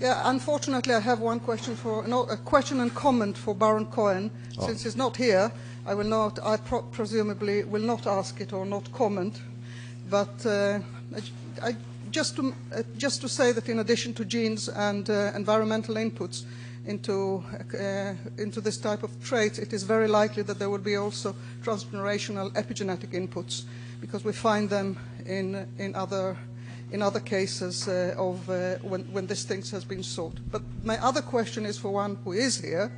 Yeah, unfortunately, I have one question for no, a question and comment for Baron Cohen. Oh. Since he's not here, I will not. I pro- presumably will not ask it or not comment. But uh, I, I, just to uh, just to say that in addition to genes and uh, environmental inputs into uh, into this type of trait, it is very likely that there will be also transgenerational epigenetic inputs because we find them in in other in other cases uh, of uh, when, when this thing has been sought. But my other question is for one who is here,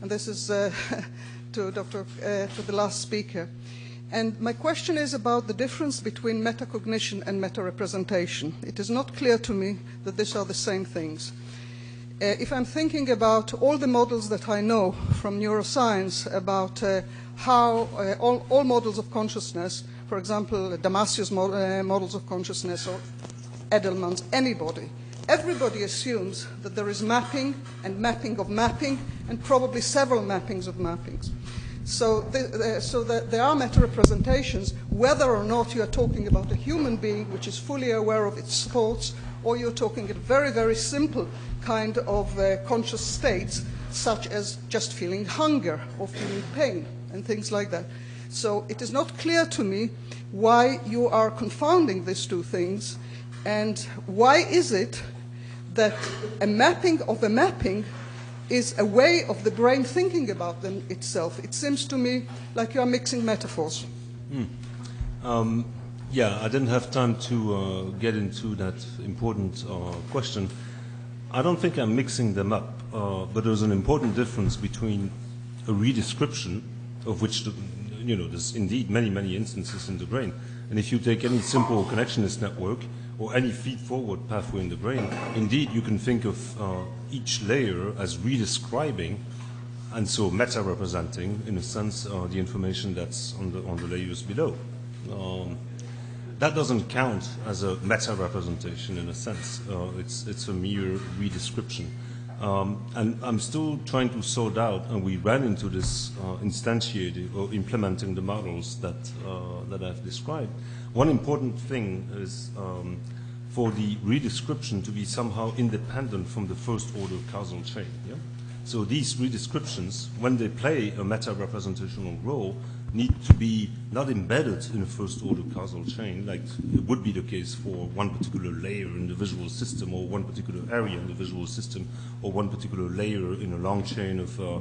and this is uh, to Dr. Uh, to the last speaker. And my question is about the difference between metacognition and meta-representation. It is not clear to me that these are the same things. Uh, if I'm thinking about all the models that I know from neuroscience about uh, how all, all models of consciousness, for example, Damasio's uh, models of consciousness or Edelman's, anybody, everybody assumes that there is mapping and mapping of mapping and probably several mappings of mappings. So, the, so that there are meta representations, whether or not you are talking about a human being which is fully aware of its thoughts, or you're talking a very, very simple kind of uh, conscious states, such as just feeling hunger or feeling pain and things like that. So it is not clear to me why you are confounding these two things, and why is it that a mapping of a mapping is a way of the brain thinking about them itself. It seems to me like you are mixing metaphors. Um, yeah, I didn't have time to uh, get into that important uh, question. I don't think I'm mixing them up, uh, but there's an important difference between a redescription, of which the, you know there's indeed many many instances in the brain, and if you take any simple connectionist network or any feed-forward pathway in the brain, indeed you can think of uh, each layer as redescribing and so meta-representing, in a sense, uh, the information that's on the, on the layers below. Um, that doesn't count as a meta-representation in a sense. Uh, it's, it's a mere redescription. Um, and I'm still trying to sort out, and we ran into this uh, instantiating or implementing the models that, uh, that I've described. One important thing is um, for the redescription to be somehow independent from the first order causal chain. Yeah? So these redescriptions, when they play a meta-representational role, need to be not embedded in a first order causal chain, like it would be the case for one particular layer in the visual system, or one particular area in the visual system, or one particular layer in a long chain of uh,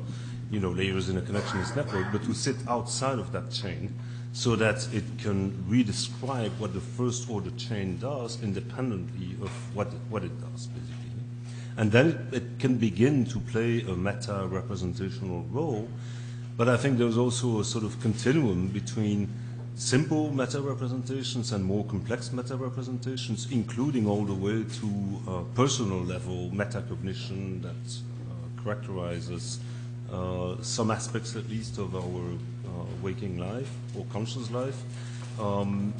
you know, layers in a connectionist network, but to sit outside of that chain so that it can redescribe what the first order chain does independently of what, it, what it does, basically. And then it, can begin to play a meta representational role. But I think there's also a sort of continuum between simple meta representations and more complex meta representations, including all the way to uh, personal level metacognition that uh, characterizes uh, some aspects, at least, of our uh, waking life or conscious life. Um,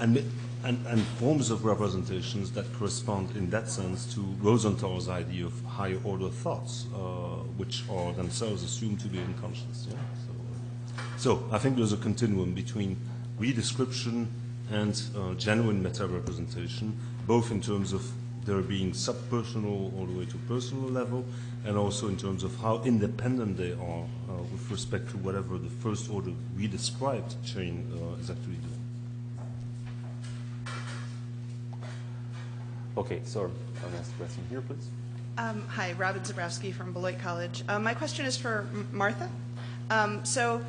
and and, and forms of representations that correspond in that sense to Rosenthal's idea of higher order thoughts, uh, which are themselves assumed to be unconscious. Yeah? So, so I think there's a continuum between redescription and uh, genuine meta-representation, both in terms of there being subpersonal all the way to personal level, and also in terms of how independent they are uh, with respect to whatever the first order redescribed chain uh, is actually doing. Okay, so our next question here, please. Um, hi, Robin Zebrowski from Beloit College. Um, my question is for Martha. Um, so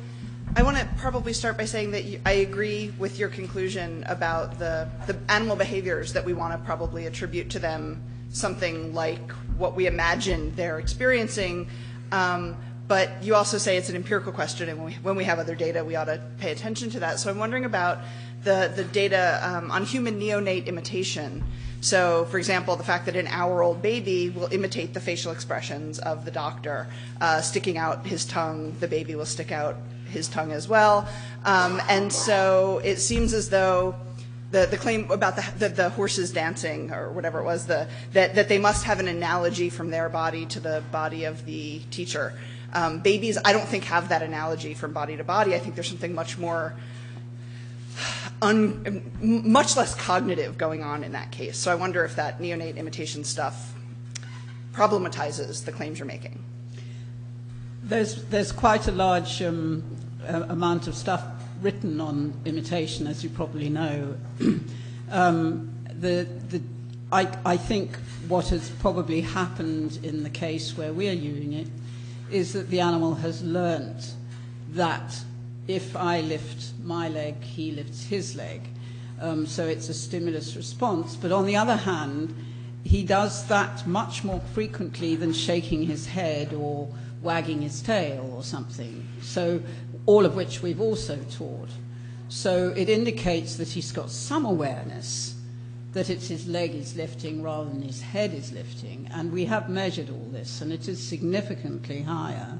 I want to probably start by saying that you, I agree with your conclusion about the, the animal behaviors that we want to probably attribute to them something like what we imagine they're experiencing. Um, but you also say it's an empirical question, and when we, when we have other data, we ought to pay attention to that. So I'm wondering about the, the data um, on human neonate imitation. So, for example, the fact that an hour old baby will imitate the facial expressions of the doctor. Uh, sticking out his tongue, the baby will stick out his tongue as well. Um, and so it seems as though the, the claim about the, the, the horses dancing or whatever it was, the, that, that they must have an analogy from their body to the body of the teacher. Um, babies, I don't think, have that analogy from body to body. I think there's something much more much less cognitive going on in that case. So I wonder if that neonate imitation stuff problematizes the claims you're making. There's, there's quite a large um, uh, amount of stuff written on imitation, as you probably know. um, the, the, I, I think what has probably happened in the case where we are using it is that the animal has learnt that if I lift my leg, he lifts his leg. Um, so it's a stimulus response. But on the other hand, he does that much more frequently than shaking his head or wagging his tail or something. So, all of which we've also taught. So, it indicates that he's got some awareness that it's his leg is lifting rather than his head is lifting. And we have measured all this, and it is significantly higher.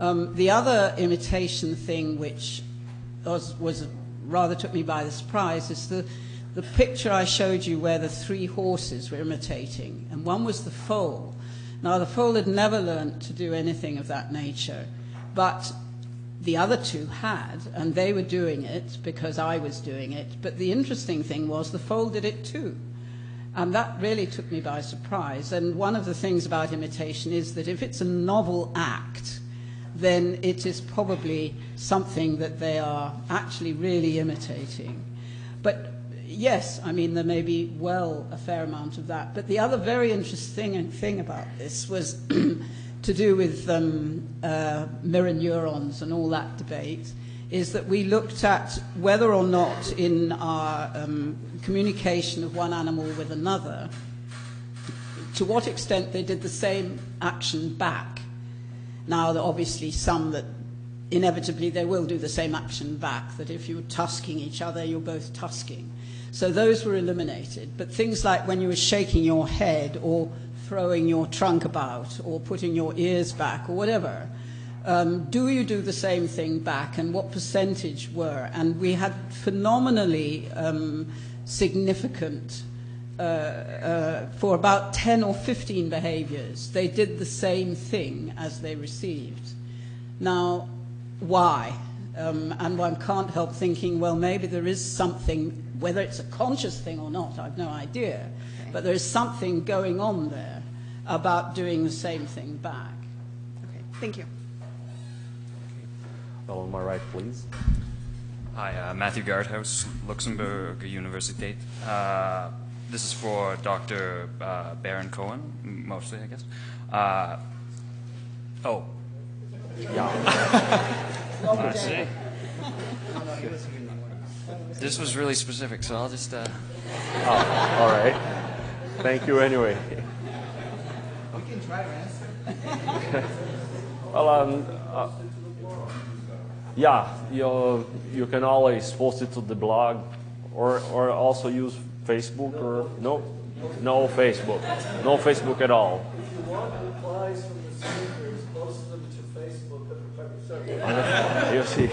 Um, the other imitation thing, which was, was rather took me by the surprise, is the, the picture I showed you where the three horses were imitating, and one was the foal. Now, the foal had never learnt to do anything of that nature, but the other two had, and they were doing it because I was doing it. But the interesting thing was the foal did it too. And that really took me by surprise. And one of the things about imitation is that if it's a novel act, then it is probably something that they are actually really imitating. But yes, I mean, there may be well a fair amount of that. But the other very interesting thing about this was to do with um, uh, mirror neurons and all that debate is that we looked at whether or not in our um, communication of one animal with another, to what extent they did the same action back. Now, obviously some that inevitably they will do the same action back, that if you're tusking each other, you're both tusking. So those were eliminated. But things like when you were shaking your head or throwing your trunk about or putting your ears back or whatever, um, do you do the same thing back and what percentage were? And we had phenomenally um, significant, uh, uh, for about 10 or 15 behaviors, they did the same thing as they received. Now, why? Um, and one can't help thinking, well, maybe there is something, whether it's a conscious thing or not, I've no idea, but there is something going on there about doing the same thing back. Okay, thank you. Well, on my right, please. Hi, uh, Matthew Gardhouse, Luxembourg Universiteit. Uh, this is for Dr. Uh, Baron Cohen, mostly, I guess. Uh, oh. Yeah. I see. This was really specific, so I'll just. Uh, Oh, all right. Thank you anyway. We can try to answer. Well, um, uh, yeah, you you can always post it to the blog, or or also use Facebook or no, no Facebook, no Facebook at all. If you want replies from the speakers, post them to Facebook at the you see.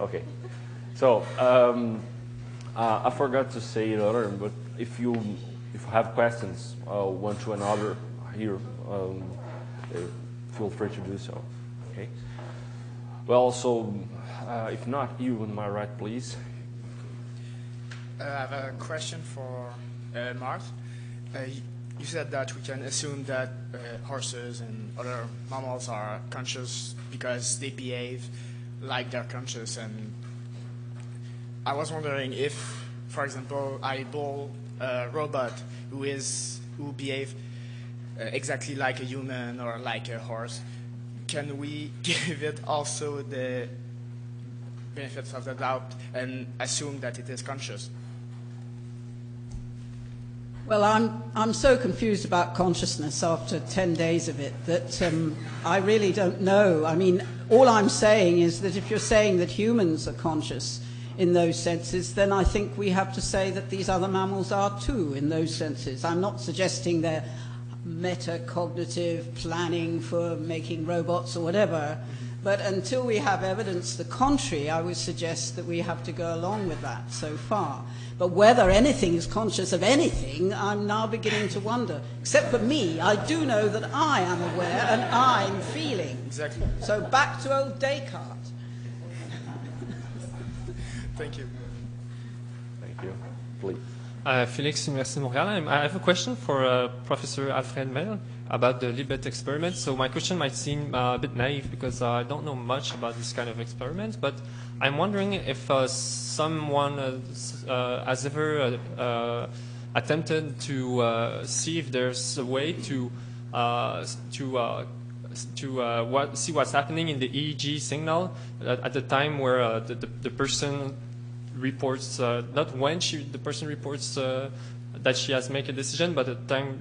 Okay, so um, uh, I forgot to say it earlier, but if you if you have questions uh, one to another here, um, uh, feel free to do so. Okay. Well, so uh, if not, you on my right, please. I have a question for uh, Marth. Uh, you said that we can assume that uh, horses and other mammals are conscious because they behave like they're conscious. And I was wondering if, for example, I build a robot who is who behave uh, exactly like a human or like a horse, can we give it also the benefits of the doubt and assume that it is conscious? Well, I'm, I'm so confused about consciousness after 10 days of it that um, I really don't know. I mean, all I'm saying is that if you're saying that humans are conscious in those senses, then I think we have to say that these other mammals are too in those senses. I'm not suggesting they're metacognitive planning for making robots or whatever. But until we have evidence the contrary, I would suggest that we have to go along with that so far. But whether anything is conscious of anything, I'm now beginning to wonder. Except for me, I do know that I am aware and I'm feeling. Exactly. So back to old Descartes. Thank you. Thank you. Please. Uh, Felix, Université Montréal. I'm- have a question for uh, Professor Alfred Mele about the Libet experiment. So my question might seem uh, a bit naive because I don't know much about this kind of experiment, but I'm wondering if uh, someone uh, uh, has ever uh, uh, attempted to see if there's a way to to to what, see what's happening in the EEG signal at, at the time where the, the, the person reports not when she the person reports that she has made a decision, but at the time.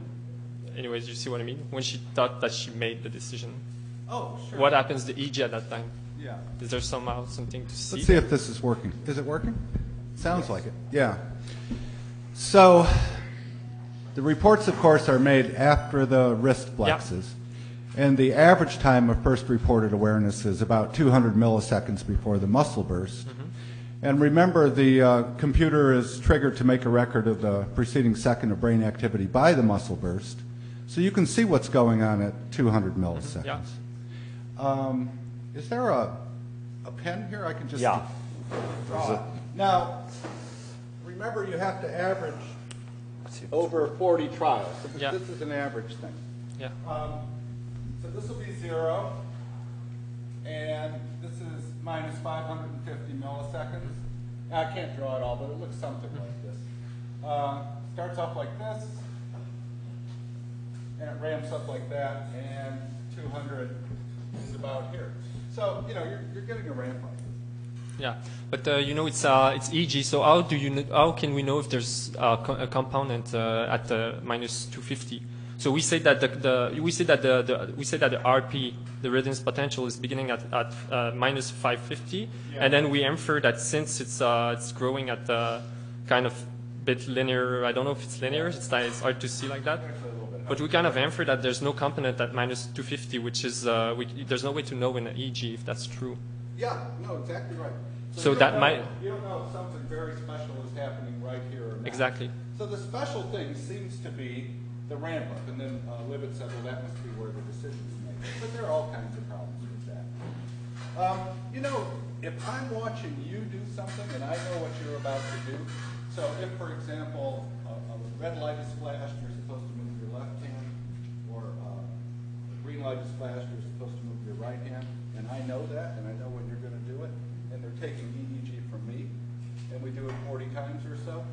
Anyways, you see what I mean? When she thought that she made the decision. Oh, sure. What happens to EJ at that time? Yeah. Is there somehow something to see? Let's see if this is working. Is it working? Sounds like it. Yeah. So, the reports, of course, are made after the wrist flexes. And the average time of first reported awareness is about 200 milliseconds before the muscle burst. And remember, the uh, computer is triggered to make a record of the preceding second of brain activity by the muscle burst. So you can see what's going on at 200 milliseconds. Yeah. Um, is there a, a pen here? I can just Yeah. draw it. Now, remember you have to average over 40 trials. So Yeah. This is an average thing. Yeah. Um, so this will be zero, and this is minus 550 milliseconds. I can't draw it all, but it looks something like this. Uh, starts off like this, and it ramps up like that, and 200 is about here. So, you know, you're, you're getting a ramp up. Yeah, but uh, you know it's uh, it's EG. So how do you how can we know if there's uh, co- a component uh, at uh, minus 250? So we say that the, the we say that the, the we say that the RP the readiness potential is beginning at at uh, minus 550, and then we infer that since it's uh, it's growing at uh, kind of bit linear. I don't know if it's linear. It's it's hard to see like that. But we kind of infer that there's no component at minus 250, which is uh, we, there's no way to know in an EG if that's true. Yeah, no, exactly right. So you that know- might- You don't know if something very special is happening right here. Exactly. So the special thing seems to be the ramp up, and then uh, Libet said, well, that must be where the decision is made. But there are all kinds of problems with that. Um, you know, if I'm watching you do something and I know what you're about to do, so if, for example, a, a red light is flashed, you're supposed to move your left hand, or uh, a green light is you're supposed to move your right hand, and I know that, and I know when you're going to do it, and they're taking EEG from me, and we do it 40 times or so,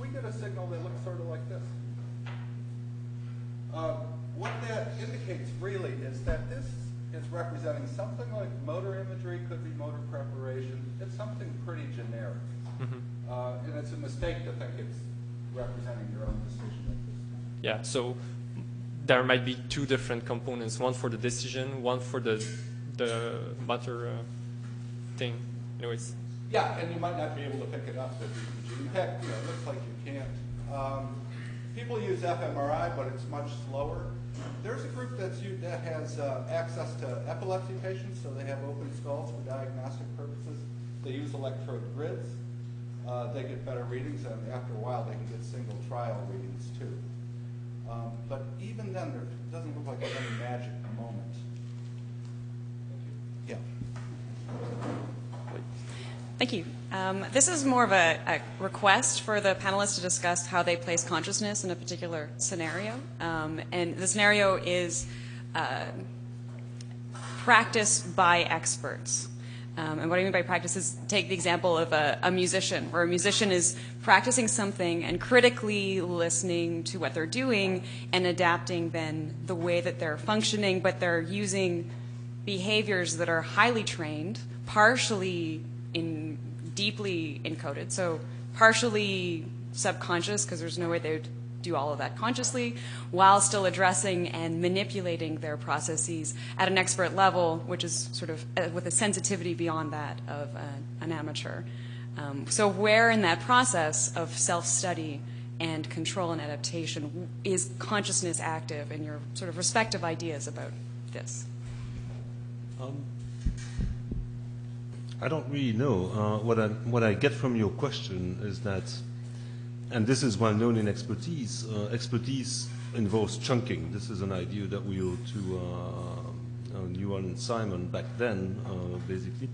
we get a signal that looks sort of like this. Uh, what that indicates really is that this is representing something like motor imagery, could be motor preparation. It's something pretty generic. Uh, and it's a mistake to think it's representing your own decision at this time. Yeah, so there might be two different components, one for the decision, one for the the motor uh, thing. Anyways, Yeah, and you might not be able to pick it up with EEG. In fact, you know, it looks like you can't. Um, people use fMRI, but it's much slower. There's a group that's that has uh, access to epilepsy patients, so they have open skulls for diagnostic purposes. They use electrode grids. Uh, they get better readings, and after a while, they can get single trial readings too. Um, but even then, there doesn't look like there's any magic moment. Yeah. Thank you. Um, this is more of a, a request for the panelists to discuss how they place consciousness in a particular scenario. Um, and the scenario is uh, practice by experts. Um, and what I mean by practice is take the example of a, a musician, where a musician is practicing something and critically listening to what they're doing and adapting then the way that they're functioning, but they're using behaviors that are highly trained, partially in deeply encoded, so partially subconscious because there's no way they would do all of that consciously, while still addressing and manipulating their processes at an expert level, which is sort of uh, with a sensitivity beyond that of uh, an amateur. Um, so where in that process of self-study and control and adaptation is consciousness active in your sort of respective ideas about this? Um, I don't really know. Uh, what, I, what I get from your question is that, and this is well known in expertise, uh, expertise involves chunking. This is an idea that we owe to uh, uh, Newell and Simon back then, uh, basically.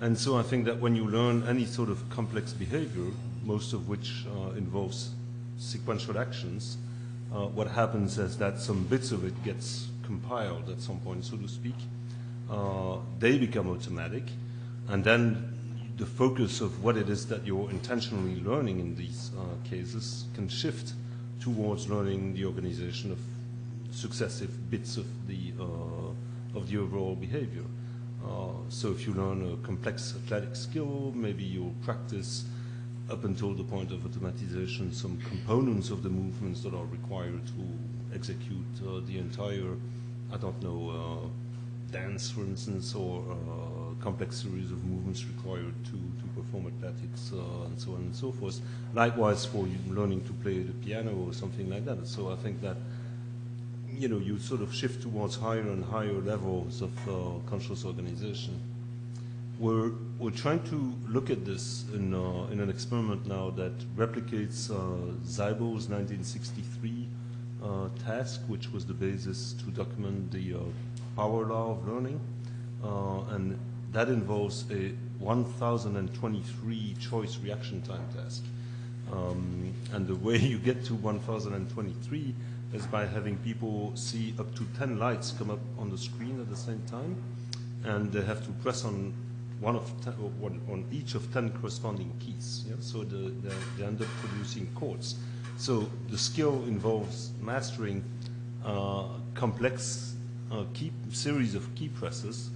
And so I think that when you learn any sort of complex behavior, most of which uh, involves sequential actions, uh, what happens is that some bits of it gets compiled at some point, so to speak. They become automatic, and then the focus of what it is that you're intentionally learning in these uh, cases can shift towards learning the organization of successive bits of the uh, of the overall behavior. Uh, so if you learn a complex athletic skill, maybe you'll practice up until the point of automatization some components of the movements that are required to execute uh, the entire, I don't know, uh, dance, for instance, or uh, complex series of movements required to, to perform athletics uh, and so on and so forth. Likewise for learning to play the piano or something like that. So I think that you know, you sort of shift towards higher and higher levels of uh, conscious organization. We're, we're trying to look at this in, uh, in an experiment now that replicates uh, Seibel's 1963 uh, task, which was the basis to document the uh, power law of learning. Uh, and that involves a 1023 choice reaction time task. Um, and the way you get to 1023 is by having people see up to 10 lights come up on the screen at the same time, and they have to press on one of ten, one, on each of 10 corresponding keys. Yeah? So the, the, they end up producing chords. So the skill involves mastering uh, complex uh, key, series of key presses,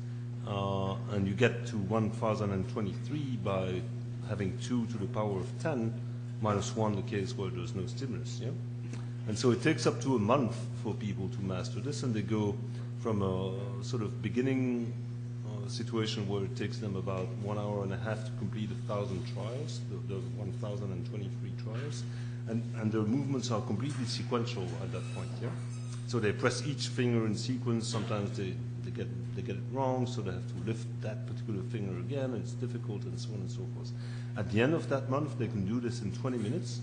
uh, and you get to 1023 by having 2 to the power of 10 minus 1 the case where there's no stimulus. Yeah? And so it takes up to a month for people to master this, and they go from a sort of beginning uh, situation where it takes them about one hour and a half to complete a thousand trials, the, the 1,023 trials, and, and their movements are completely sequential at that point. Yeah. So they press each finger in sequence. Sometimes they, they get they get it wrong, so they have to lift that particular finger again. And it's difficult, and so on and so forth. At the end of that month, they can do this in 20 minutes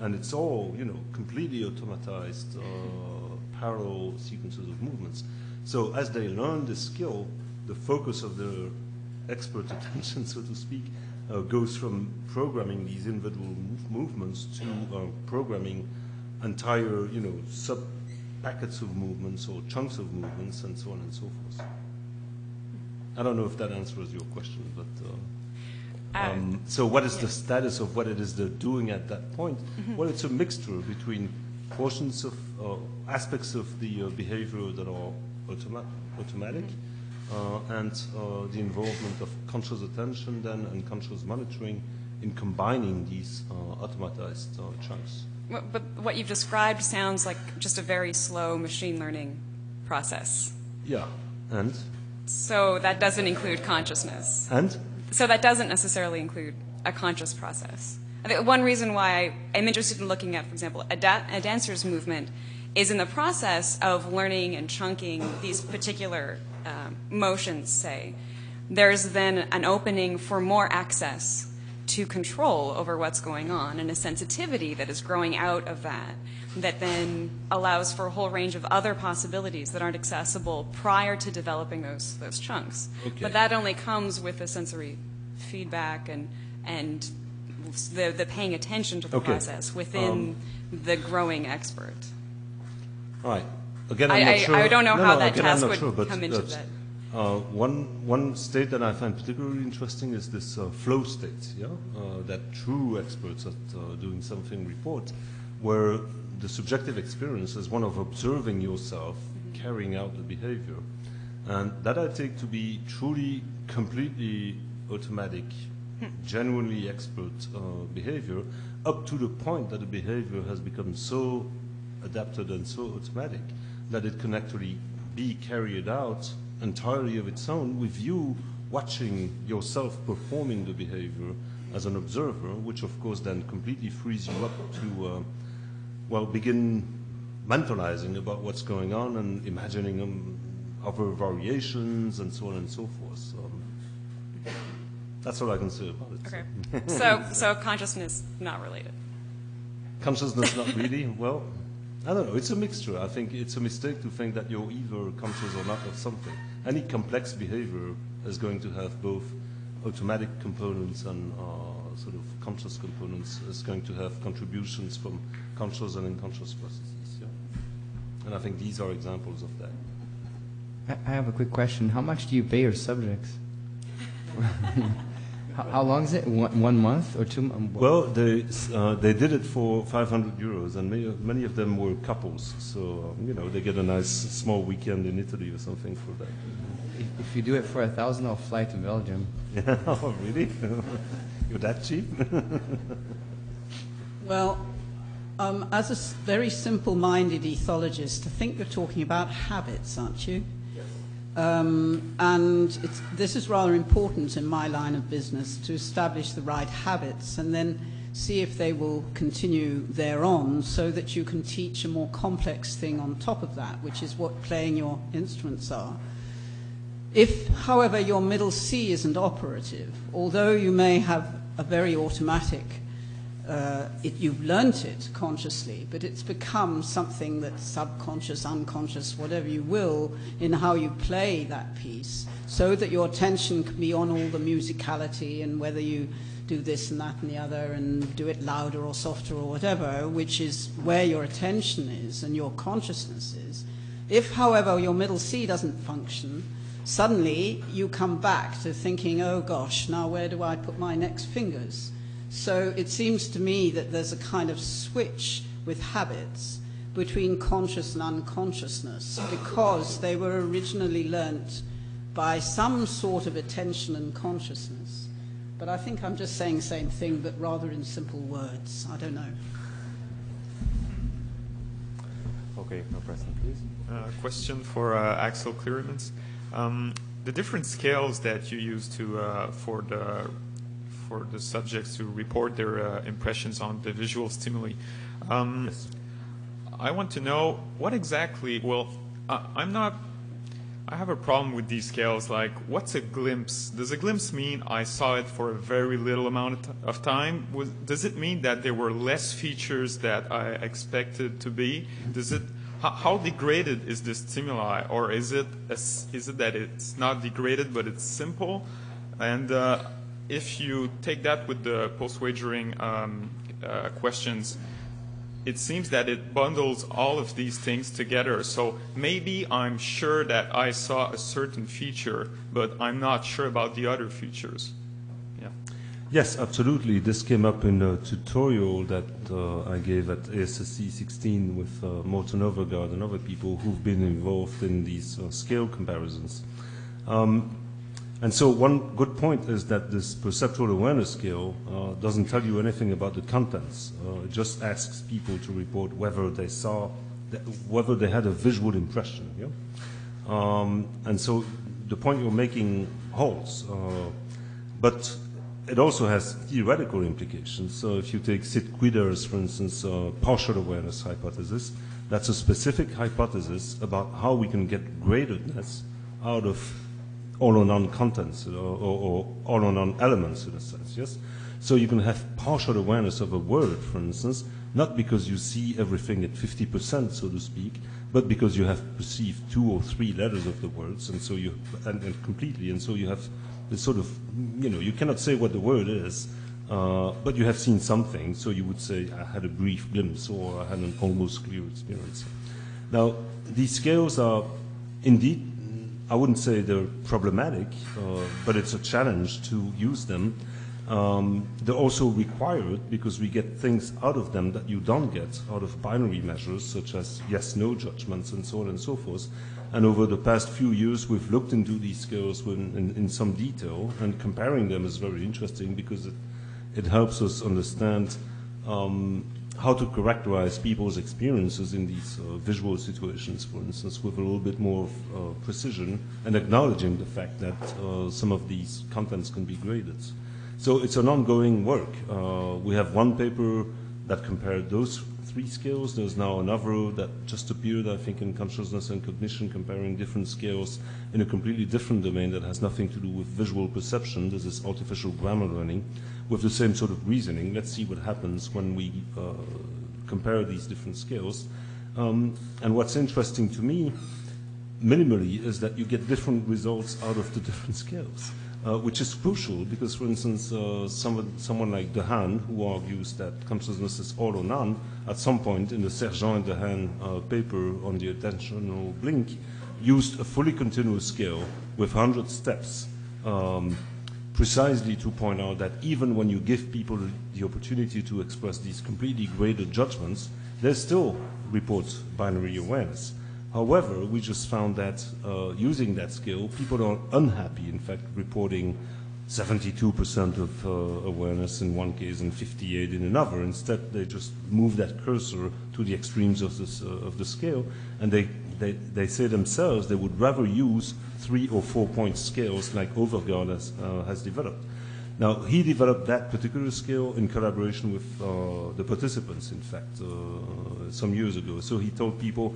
and it's all, you know, completely automatized uh, parallel sequences of movements. So as they learn this skill, the focus of their expert attention, so to speak, uh, goes from programming these individual move movements to uh, programming entire, you know, sub packets of movements or chunks of movements and so on and so forth. I don't know if that answers your question, but. Uh, um, so what is the status of what it is they're doing at that point? Mm-hmm. Well, it's a mixture between portions of uh, aspects of the uh, behavior that are automa automatic Mm-hmm. uh, and uh, the involvement of conscious attention then and conscious monitoring in combining these uh, automatized uh, chunks. But but what you've described sounds like just a very slow machine learning process. Yeah, and? So that doesn't include consciousness. And? So that doesn't necessarily include a conscious process. I think one reason why I'm interested in looking at, for example, a, da- a dancer's movement is in the process of learning and chunking these particular um, motions, say, there's then an opening for more access to control over what's going on and a sensitivity that is growing out of that that then allows for a whole range of other possibilities that aren't accessible prior to developing those those chunks. Okay. But that only comes with the sensory feedback and and the, the paying attention to the Okay. process within um, the growing expert. All right. Again, I'm I- not sure. I don't know no, how no, that again, task would sure, come into that. Uh, one, one state that I find particularly interesting is this uh, flow state, yeah? Uh, that true experts at uh, doing something report, where the subjective experience is one of observing yourself carrying out the behavior. And that I take to be truly, completely automatic, genuinely expert uh, behavior, up to the point that the behavior has become so adapted and so automatic that it can actually be carried out entirely of its own with you watching yourself performing the behavior as an observer, which of course then completely frees you up to, uh, well, begin mentalizing about what's going on and imagining um, other variations and so on and so forth. Um, that's all I can say about it. Okay. So so consciousness not related. Consciousness, not really. Well, I don't know. It's a mixture. I think it's a mistake to think that you're either conscious or not of something. Any complex behavior is going to have both automatic components and uh, sort of conscious components is going to have contributions from conscious and unconscious processes. Yeah? And I think these are examples of that. I I have a quick question. How much do you pay your subjects? how, how long is it? One, one month or two months? Well, they uh, they did it for 500 euros, and many, many of them were couples. So um, you know they get a nice small weekend in Italy or something for that. If, if you do it for a thousand, I'll fly to Belgium. Yeah, oh, really? You're that cheap? Well, um, as a very simple minded ethologist, I think you're talking about habits, aren't you? Um, and this is rather important in my line of business to establish the right habits and then see if they will continue thereon so that you can teach a more complex thing on top of that, which is what playing your instruments are. If, however, your middle C isn't operative, although you may have a very automatic, uh, it, you've learnt it consciously, but it's become something that's subconscious, unconscious, whatever you will, in how you play that piece, so that your attention can be on all the musicality and whether you do this and that and the other and do it louder or softer or whatever, which is where your attention is and your consciousness is. If, however, your middle C doesn't function, suddenly you come back to thinking, oh gosh, now where do I put my next fingers? So it seems to me that there's a kind of switch with habits between conscious and unconsciousness because they were originally learnt by some sort of attention and consciousness. But I think I'm just saying the same thing, but rather in simple words. I don't know. Okay, no question, please. Uh, question for uh, Axel Cleeremans. Um, the different scales that you use to uh, for the for the subjects to report their uh, impressions on the visual stimuli. Um, yes. I want to know what exactly. Well, uh, I'm not. I have a problem with these scales. Like, what's a glimpse? Does a glimpse mean I saw it for a very little amount of time? Was, does it mean that there were less features that I expected to be? Does it how, how degraded is this stimuli, or is it a, is it that it's not degraded but it's simple? And uh, if you take that with the post-wagering um, uh, questions, it seems that it bundles all of these things together. So maybe I'm sure that I saw a certain feature, but I'm not sure about the other features. Yeah. Yes, absolutely. This came up in a tutorial that uh, I gave at ASSC 16 with uh, Morten Overgaard and other people who've been involved in these uh, scale comparisons. Um, and so one good point is that this perceptual awareness scale uh, doesn't tell you anything about the contents. Uh, it just asks people to report whether they saw, th- whether they had a visual impression. Yeah? Um, and so the point you're making holds. Uh, but it also has theoretical implications. So if you take Sid Kouider's, for instance, uh, partial awareness hypothesis, that's a specific hypothesis about how we can get gradedness out of all or none contents or, or, or all or none elements in a sense, yes? So you can have partial awareness of a word, for instance, not because you see everything at 50%, so to speak, but because you have perceived two or three letters of the words, and so you, and, and completely, and so you have this sort of, you know, you cannot say what the word is, uh, but you have seen something, so you would say, I had a brief glimpse, or I had an almost clear experience. Now, these scales are indeed I wouldn't say they're problematic, uh, but it's a challenge to use them. Um, they're also required because we get things out of them that you don't get out of binary measures, such as yes no judgments and so on and so forth. And over the past few years, we've looked into these scales in, in, in some detail, and comparing them is very interesting because it, it helps us understand um, how to characterize people's experiences in these uh, visual situations, for instance, with a little bit more of, uh, precision and acknowledging the fact that uh, some of these contents can be graded. So it's an ongoing work. Uh, we have one paper that compared those three scales. There's now another that just appeared, I think, in consciousness and cognition, comparing different scales in a completely different domain that has nothing to do with visual perception. This is artificial grammar learning with the same sort of reasoning. Let's see what happens when we uh, compare these different scales. Um, and what's interesting to me, minimally, is that you get different results out of the different scales. Uh, which is crucial because, for instance, uh, someone, someone like Dehaene, who argues that consciousness is all or none, at some point in the Sergent and Dehaene uh, paper on the attentional blink, used a fully continuous scale with 100 steps um, precisely to point out that even when you give people the opportunity to express these completely graded judgments, they still report binary awareness. However, we just found that uh, using that scale, people are unhappy, in fact, reporting 72% of uh, awareness in one case and 58 in another. Instead, they just move that cursor to the extremes of, this, uh, of the scale, and they, they, they say themselves they would rather use three or four point scales like Overgaard has, uh, has developed. Now, he developed that particular scale in collaboration with uh, the participants, in fact, uh, some years ago. So he told people,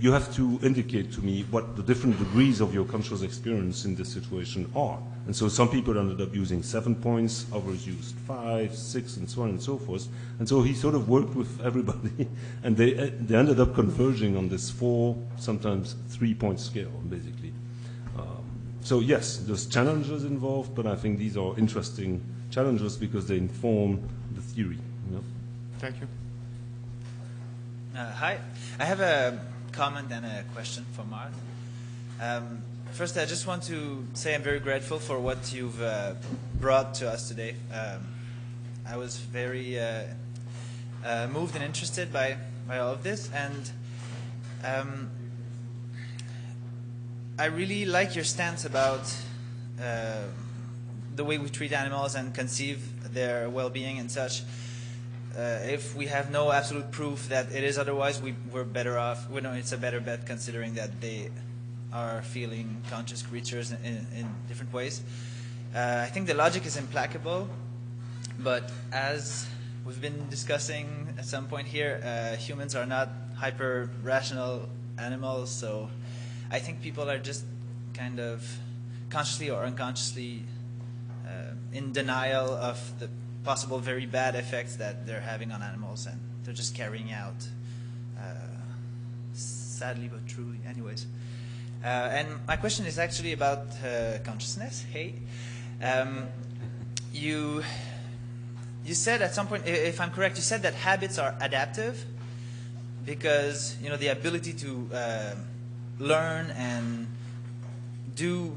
you have to indicate to me what the different degrees of your conscious experience in this situation are. And so some people ended up using seven points, others used five, six, and so on and so forth. And so he sort of worked with everybody, and they, they ended up converging on this four, sometimes three-point scale, basically. Um, so yes, there's challenges involved, but I think these are interesting challenges because they inform the theory. You know? Thank you. Uh, hi, I have a comment and a question for Mark. Um, first, I just want to say I'm very grateful for what you've uh, brought to us today. Um, I was very uh, uh, moved and interested by, by all of this, and um, I really like your stance about uh, the way we treat animals and conceive their well-being and such. Uh, if we have no absolute proof that it is otherwise, we, we're better off. We know it's a better bet considering that they are feeling conscious creatures in, in, different ways. Uh, I think the logic is implacable, but as we've been discussing at some point here, uh, humans are not hyper rational animals, so I think people are just kind of consciously or unconsciously uh, in denial of the possible very bad effects that they're having on animals, and they're just carrying out, uh, sadly but truly, anyways. Uh, and my question is actually about uh, consciousness. Hey, um, you you said at some point, if I'm correct, you said that habits are adaptive because you know the ability to uh, learn and do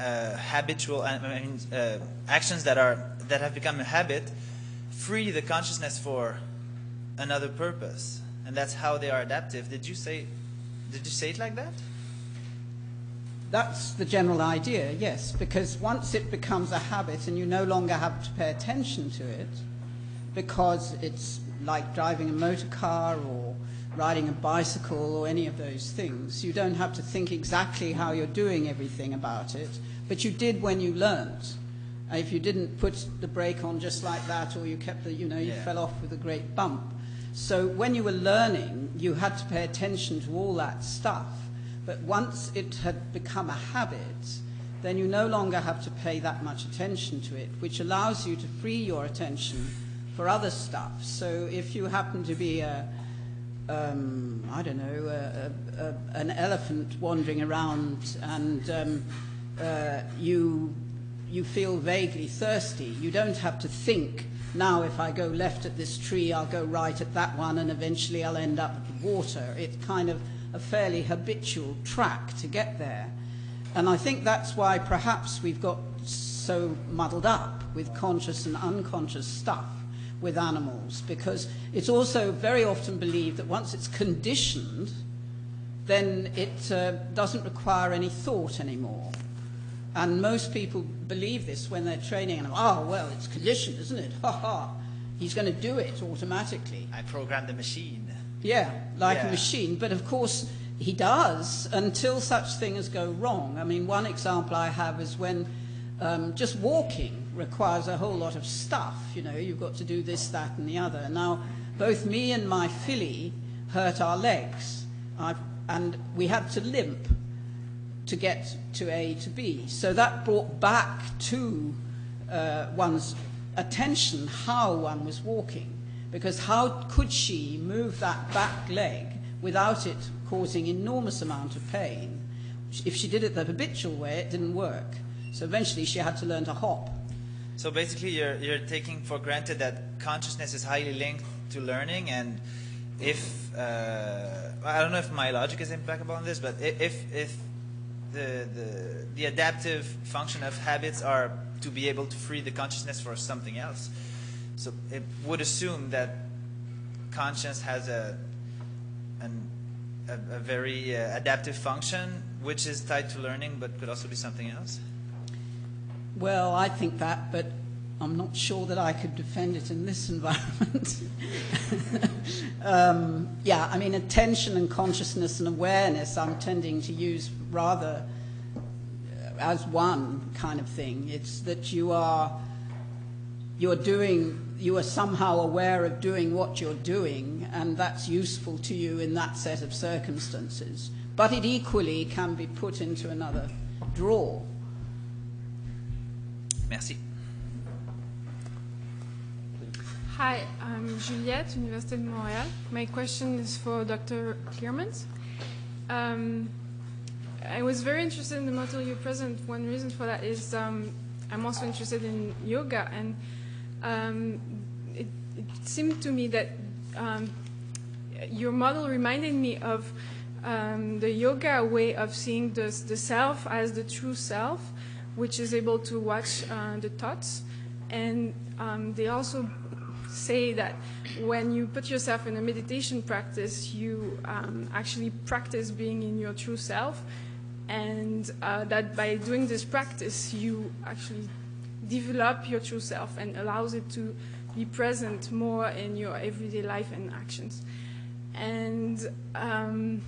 uh, habitual I mean, uh, actions that are that have become a habit free the consciousness for another purpose, and that's how they are adaptive. Did you say? Did you say it like that? That's the general idea, yes, because once it becomes a habit and you no longer have to pay attention to it, because it's like driving a motor car or riding a bicycle or any of those things, you don't have to think exactly how you're doing everything about it, but you did when you learnt. If you didn't put the brake on just like that, or you kept the, you know, you Yeah. fell off with a great bump. So when you were learning, you had to pay attention to all that stuff. But once it had become a habit, then you no longer have to pay that much attention to it, which allows you to free your attention for other stuff. So if you happen to be a, um, I don't know, a, a, a, an elephant wandering around and um, uh, you, you feel vaguely thirsty, you don't have to think, now if I go left at this tree, I'll go right at that one, and eventually I'll end up at the water. It's kind of a fairly habitual track to get there. And I think that's why perhaps we've got so muddled up with conscious and unconscious stuff with animals, because it's also very often believed that once it's conditioned, then it uh, doesn't require any thought anymore. And most people believe this when they're training, and oh, well, it's conditioned, isn't it? Ha ha. He's going to do it automatically. I programmed the machine. Yeah, like a machine. But of course, he does until such things go wrong. I mean, one example I have is when um, just walking requires a whole lot of stuff. You know, you've got to do this, that, and the other. Now, both me and my filly hurt our legs, I've, and we had to limp to get to A to B. So that brought back to uh, one's attention how one was walking. Because how could she move that back leg without it causing enormous amount of pain? If she did it the habitual way, it didn't work. So eventually she had to learn to hop. So basically, you're, you're taking for granted that consciousness is highly linked to learning, and if uh, I don't know if my logic is impeccable on this, but if if the, the the adaptive function of habits are to be able to free the consciousness for something else, so it would assume that conscience has a an, a, a very uh, adaptive function which is tied to learning, but could also be something else. Well, I think that, but I'm not sure that I could defend it in this environment. um, yeah, I mean, attention and consciousness and awareness, I'm tending to use rather uh, as one kind of thing. It's that you are you're doing you are somehow aware of doing what you're doing, and that's useful to you in that set of circumstances. But it equally can be put into another drawer. Merci. Hi, I'm Juliette, Université de Montréal. My question is for Dr. Cleeremans. Um, I was very interested in the model you present. One reason for that is um, I'm also interested in yoga, and um, it, it seemed to me that um, your model reminded me of um, the yoga way of seeing the, the self as the true self, which is able to watch uh, the thoughts. And um, they also say that when you put yourself in a meditation practice, you um, actually practice being in your true self, and uh, that by doing this practice, you actually develop your true self and allows it to be present more in your everyday life and actions. And um,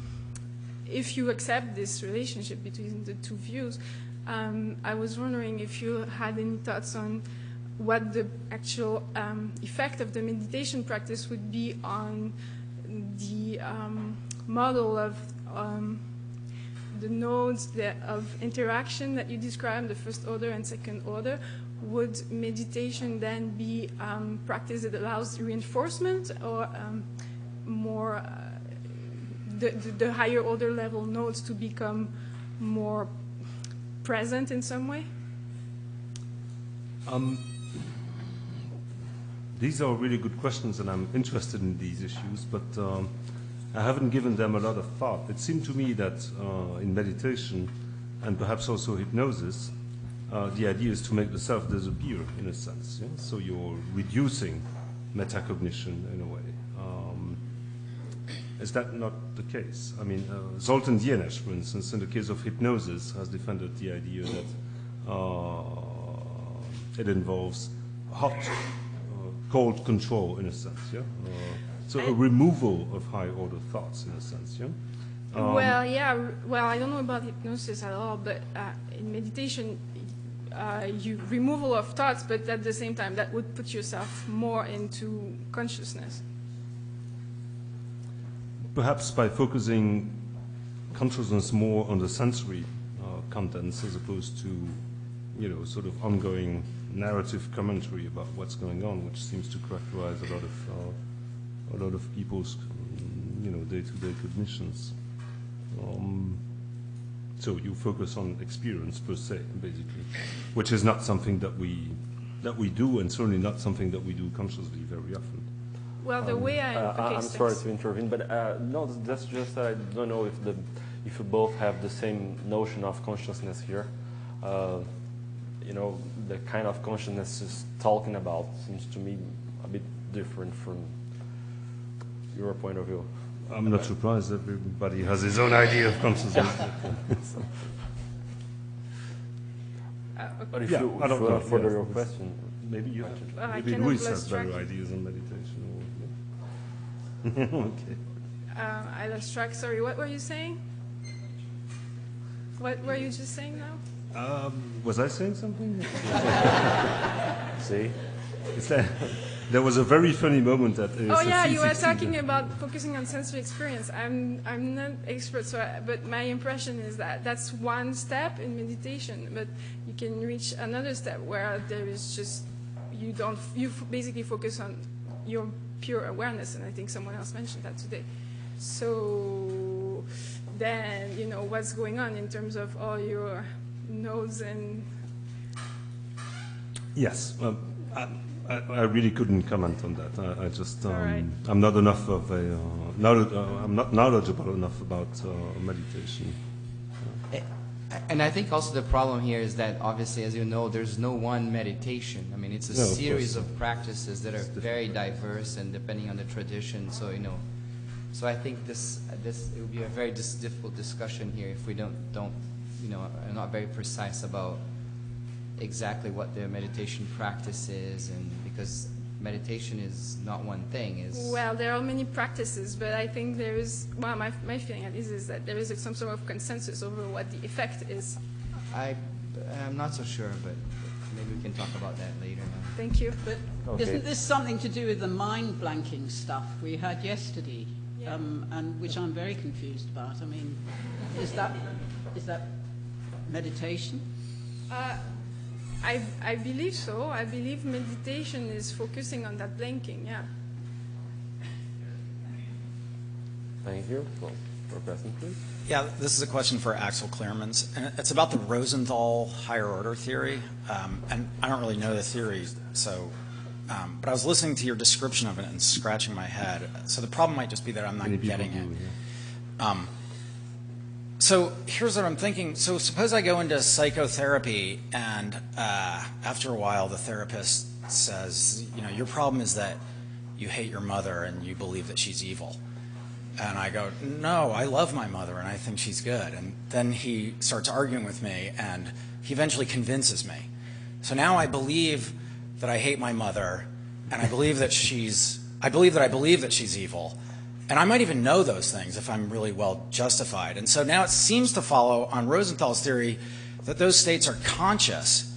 if you accept this relationship between the two views, um, I was wondering if you had any thoughts on what the actual um, effect of the meditation practice would be on the um, model of um, the nodes that, of interaction that you described, the first order and second order. Would meditation then be um, practice that allows reinforcement or um, more uh, the, the, the higher order level nodes to become more present in some way? Um, these are really good questions, and I'm interested in these issues, but um, I haven't given them a lot of thought. It seemed to me that uh, in meditation, and perhaps also hypnosis, uh, the idea is to make the self disappear, in a sense. Yeah? So you're reducing metacognition in a way. Um, is that not the case? I mean, uh, Zoltan Dienes, for instance, in the case of hypnosis, has defended the idea that uh, it involves hot, cold control, in a sense. Yeah. Uh, so a removal of high order thoughts, in a sense. Yeah. Um, well, yeah. Well, I don't know about hypnosis at all, but uh, in meditation, uh, you removal of thoughts, but at the same time, that would put yourself more into consciousness. perhaps by focusing consciousness more on the sensory uh, contents as opposed to, you know, sort of ongoing narrative commentary about what's going on, which seems to characterize a lot of uh, a lot of people's, mm, you know, day-to-day cognitions. Um, so you focus on experience per se, basically, which is not something that we that we do, and certainly not something that we do consciously very often. Well, the Um, way I uh, okay, I'm thanks. sorry to intervene, but uh, no, that's just that I don't know if the if you both have the same notion of consciousness here. Uh, you know, the kind of consciousness is talking about seems to me a bit different from your point of view. I'm not surprised. That everybody has his own idea of consciousness. Uh. But if Yeah, you I don't if, know, further yes, your question, maybe you. Well, I maybe cannot Luis lose has better track. ideas on meditation. Or, okay. Um, I lost track. Sorry, what were you saying? What were you just saying now? Um, was I saying something? See? It's that, there was a very funny moment at ASSC Oh yeah, you were talking about focusing on sensory experience. I'm I'm not expert, so I, but my impression is that that's one step in meditation. But you can reach another step where there is just you don't you f- basically focus on your pure awareness, and I think someone else mentioned that today. So then you know what's going on in terms of all your nodes and Yes. Um, I, I, I really couldn't comment on that. I, I just um, right. I'm not enough of a uh, knowledge, uh, I'm not knowledgeable enough about uh, meditation. And I think also the problem here is that obviously, as you know, there's no one meditation. I mean, it's a No, series course. of practices that are very diverse and depending on the tradition. So you know, so I think this this it would be a very dis- difficult discussion here if we don't don't you know are not very precise about exactly what the meditation practice is, and because meditation is not one thing. Is Well, there are many practices, but I think there is, well, my, my feeling at least is that there is some sort of consensus over what the effect is. I I'm not so sure, but maybe we can talk about that later. Thank you. But Okay. isn't this something to do with the mind blanking stuff we had yesterday, um, and which I'm very confused about? I mean, is that is that meditation? Uh, I, I believe so. I believe meditation is focusing on that blinking, yeah. Thank you. Well, Professor, please. Yeah, this is a question for Axel Cleeremans, and it's about the Rosenthal higher order theory. Um, and I don't really know the theory, so, um, but I was listening to your description of it and scratching my head. So the problem might just be that I'm not Many people getting do, it. Um, so here's what I'm thinking. So suppose I go into psychotherapy, and uh, after a while, the therapist says, you know, your problem is that you hate your mother and you believe that she's evil. And I go, no, I love my mother and I think she's good. And then he starts arguing with me and he eventually convinces me. So now I believe that I hate my mother and I believe that she's, I believe that I believe that she's evil. And I might even know those things if I'm really well justified. And so now it seems to follow on Rosenthal's theory that those states are conscious,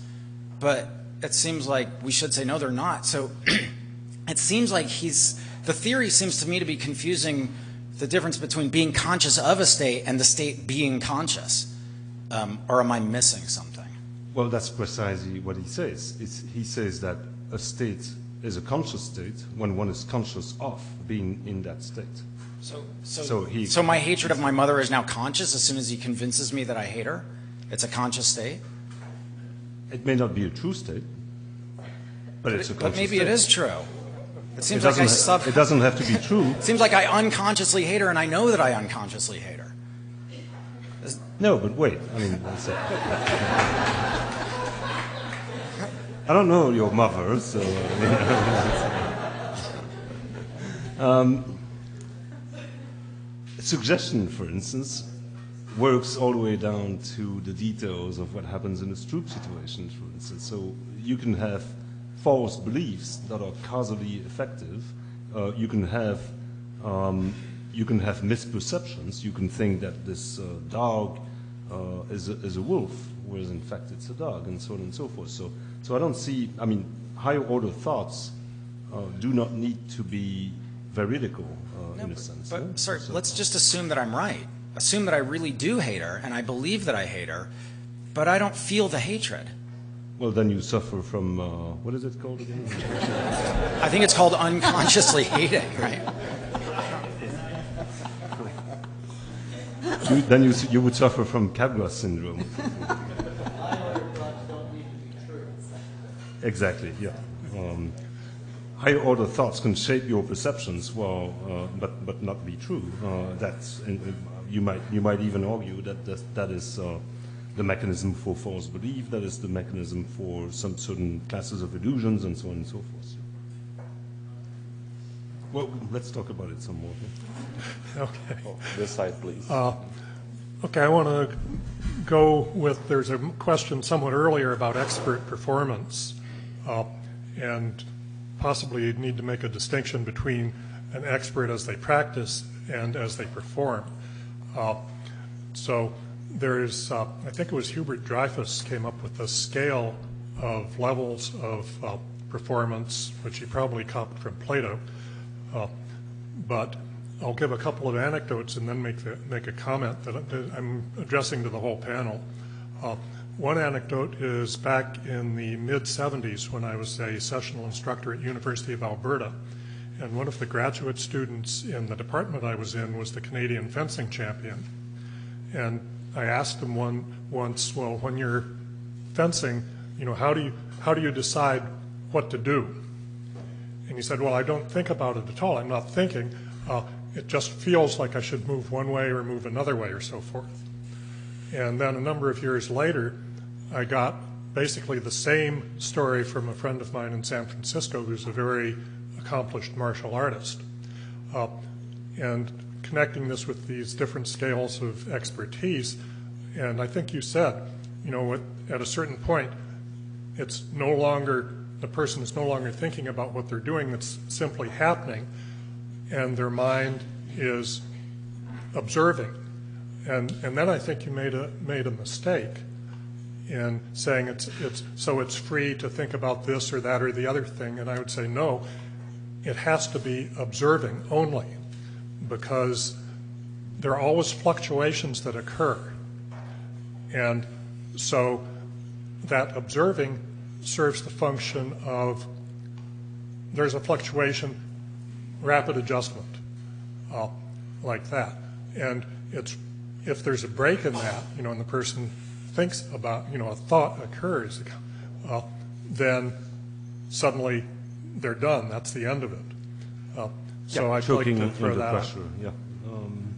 but it seems like we should say no, they're not. So it seems like he's, the theory seems to me to be confusing the difference between being conscious of a state and the state being conscious. Um, or am I missing something? Well, that's precisely what he says. It's, he says that a state is a conscious state when one is conscious of being in that state. So, so, So he- so my hatred of my mother is now conscious as soon as he convinces me that I hate her? It's a conscious state? It may not be a true state, but it's a conscious state. But maybe state. it is true. It seems It like I sub- it doesn't have to be true. It seems like I unconsciously hate her, and I know that I unconsciously hate her. No, but wait. I mean, that's it. I don't know your mother, so. uh, um, suggestion, for instance, works all the way down to the details of what happens in a Stroop situation, for instance. So you can have false beliefs that are causally effective. Uh, you can have um, you can have misperceptions. You can think that this uh, dog uh, is, a, is a wolf, whereas in fact it's a dog, and so on and so forth. So, so I don't see. I mean, higher order thoughts uh, do not need to be veridical uh, in a sense. But, no? sir, So- let's just assume that I'm right. Assume that I really do hate her, and I believe that I hate her, but I don't feel the hatred. Well, then you suffer from uh, what is it called again? I think it's called unconsciously hating, right? You, then you, you would suffer from Capgras syndrome. Exactly, yeah. Um, higher order thoughts can shape your perceptions, well, uh, but, but not be true. Uh, that's, and, uh, you, might, you might even argue that that, that is uh, the mechanism for false belief, that is the mechanism for some certain classes of illusions, and so on and so forth. Well, let's talk about it some more. Okay. Oh, this side, please. Uh, Okay, I want to go with, there's a question somewhat earlier about expert performance. uh, And possibly you'd need to make a distinction between an expert as they practice and as they perform. Uh, So there's, uh, I think it was Hubert Dreyfus came up with a scale of levels of uh, performance, which he probably copied from Plato. Uh, But I'll give a couple of anecdotes and then make, the, make a comment that I'm addressing to the whole panel. Uh, one anecdote is back in the mid 70s when I was a sessional instructor at University of Alberta, and one of the graduate students in the department I was in was the Canadian fencing champion. And I asked him one once, well, when you're fencing, you know, how do you, how do you decide what to do? And he said, well, I don't think about it at all. I'm not thinking. Uh, it just feels like I should move one way or move another way or so forth. And then a number of years later, I got basically the same story from a friend of mine in San Francisco who's a very accomplished martial artist. Uh, and connecting this with these different scales of expertise, and I think you said, you know, at, at a certain point, it's no longer, the person is no longer thinking about what they're doing, it's simply happening, and their mind is observing. And, and then I think you made a, made a mistake in saying it's, it's, so it's free to think about this or that or the other thing. And I would say, no, it has to be observing only because there are always fluctuations that occur. And so that observing serves the function of there's a fluctuation, rapid adjustment, uh, like that. And it's if there's a break in that, you know, and the person thinks about, you know, a thought occurs, uh, then suddenly they're done. That's the end of it. Uh, so yeah, I'd choking like to throw that pressure. Yeah. Um,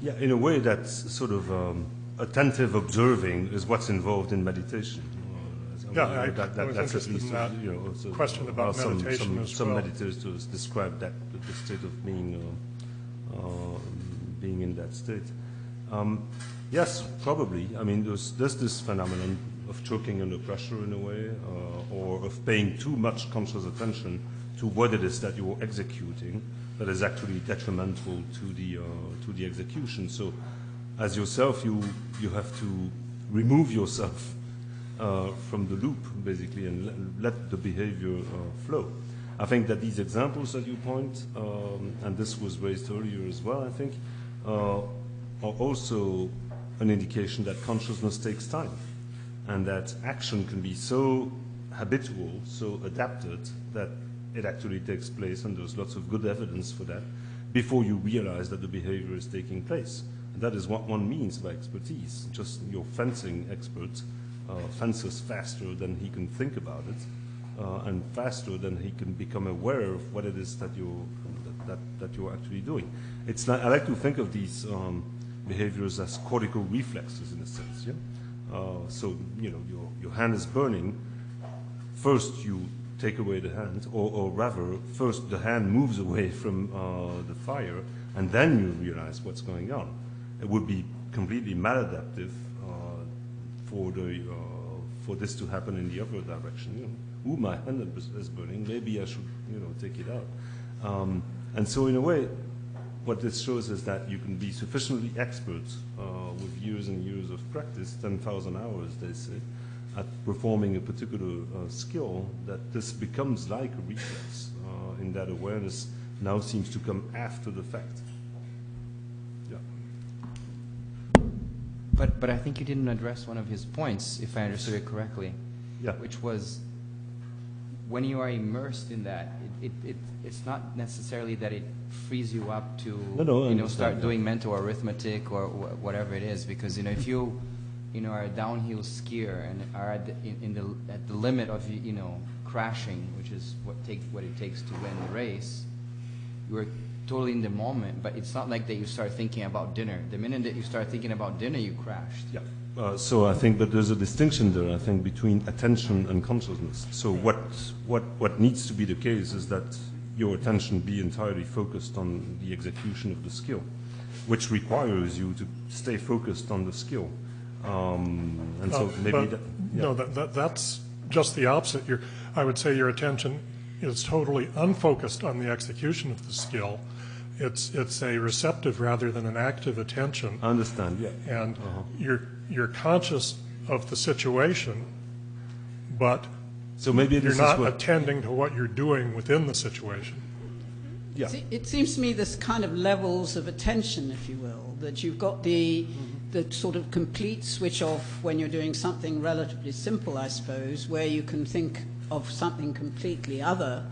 yeah, in a way, that's sort of um, attentive observing is what's involved in meditation. Yeah, I- that, that, was that's at interested least in that you know so, question about some, meditation some, as some well. meditators describe that the state of being uh, uh, being in that state. Um, yes, probably. I mean, there's, there's this phenomenon of choking under pressure in a way, uh, or of paying too much conscious attention to what it is that you're executing that is actually detrimental to the uh, to the execution. So, as yourself, you you have to remove yourself uh, from the loop basically and let, the behavior uh, flow. I think that these examples that you point, um, and this was raised earlier as well, I think, uh, are also an indication that consciousness takes time and that action can be so habitual, so adapted, that it actually takes place, and there's lots of good evidence for that, before you realize that the behavior is taking place. That is what one means by expertise. Just your fencing expert uh, fences faster than he can think about it, uh, and faster than he can become aware of what it is that you're, that, that, that you're actually doing. It's not, I like to think of these um, behaviors as cortical reflexes in a sense. Yeah? Uh, so, you know, your, your hand is burning. First, you take away the hand, or, or rather, first the hand moves away from uh, the fire, and then you realize what's going on. It would be completely maladaptive uh, for, the, uh, for this to happen in the other direction. You know, ooh, my hand is burning, maybe I should, you know, take it out. Um, and so, in a way, what this shows is that you can be sufficiently expert uh, with years and years of practice, 10,000 hours, they say, at performing a particular uh, skill, that this becomes like a reflex, uh, in that awareness now seems to come after the fact. Yeah. But, but I think you didn't address one of his points, if I understood it correctly. Yeah. Which was when you are immersed in that, it, it, it, it's not necessarily that it frees you up to No, no, you know start that. doing mental arithmetic or wh- whatever it is. Because you know if you you know are a downhill skier and are at the, in, in the at the limit of you know crashing, which is what take what it takes to win the race, you are totally in the moment. But it's not like that you start thinking about dinner. The minute that you start thinking about dinner, you crashed. Yeah. Uh, so I think that there's a distinction there, I think, between attention and consciousness. So what, what, what needs to be the case is that your attention be entirely focused on the execution of the skill, which requires you to stay focused on the skill. Um, and so Uh, maybe but, that, No, that, that, that's just the opposite. Your, I would say your attention is totally unfocused on the execution of the skill. It's, it's a receptive rather than an active attention. I understand, yeah. And Uh-huh. you're, you're conscious of the situation, but so maybe you're not what- attending to what you're doing within the situation. Yeah. See, It seems to me there's kind of levels of attention, if you will, that you've got the, the sort of complete switch off when you're doing something relatively simple, I suppose, where you can think of something completely other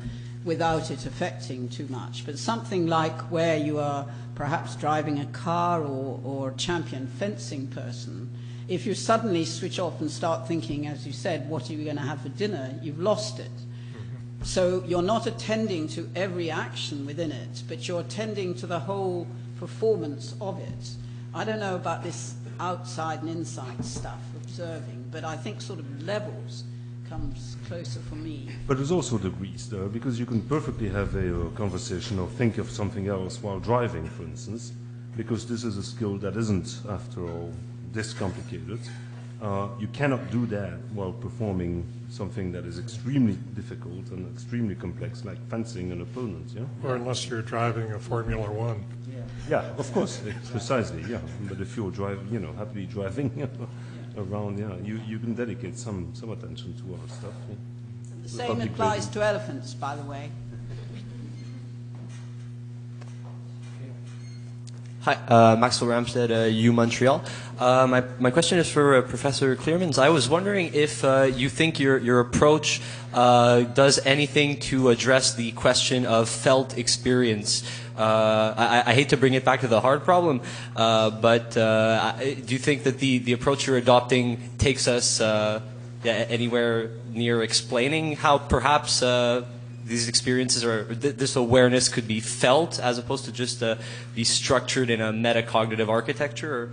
without it affecting too much. But something like where you are perhaps driving a car or, or a champion fencing person, If you suddenly switch off and start thinking, as you said, what are you going to have for dinner, you've lost it. Mm-hmm. So you're not attending to every action within it, but you're attending to the whole performance of it. I don't know about this outside and inside stuff, observing, but I think sort of levels comes closer for me. But there's also degrees, though, because you can perfectly have a uh, conversation or think of something else while driving, for instance, because this is a skill that isn't, after all, this complicated. Uh, you cannot do that while performing something that is extremely difficult and extremely complex, like fencing an opponent, yeah? Or unless you're driving a Formula One. Yeah, of course, precisely, yeah. But if you're driving, you know, happily driving around, yeah, you, you can dedicate some, some attention to other stuff. Yeah. The same applies to elephants, by the way. Hi, uh, Maxwell Ramstead, uh, U Montreal. Uh, my, my question is for uh, Professor Cleeremans. I was wondering if uh, you think your, your approach uh, does anything to address the question of felt experience. Uh, I, I hate to bring it back to the hard problem, uh, but uh, I- do you think that the, the approach you're adopting takes us uh, yeah, anywhere near explaining how perhaps uh, these experiences or th- this awareness could be felt as opposed to just uh, be structured in a metacognitive architecture? Or?